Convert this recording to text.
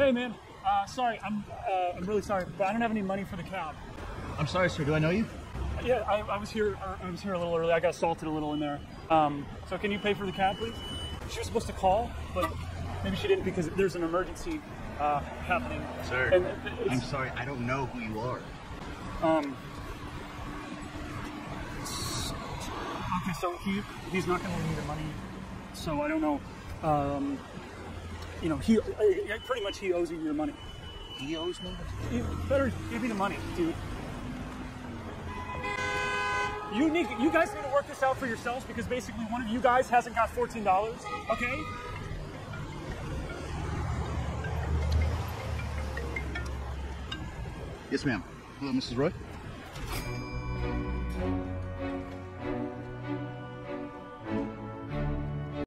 Hey, man. Uh, sorry, I'm uh, I'm really sorry, but I don't have any money for the cab. I'm sorry, sir. Do I know you? Yeah, I, I was here. I was here a little early. I got assaulted a little in there. Um, so can you pay for the cab, please? She was supposed to call, but maybe she didn't because there's an emergency uh, happening. Sir, And I'm sorry. I don't know who you are. Um. Okay, so he he's not going to lend me the money, so I don't know. Um, you know, he uh, pretty much he owes you your money. He owes me? You better give me the money, dude. You need you guys need to work this out for yourselves because basically one of you guys hasn't got fourteen dollars. Okay. Yes, ma'am. Hello, Mrs. Roy.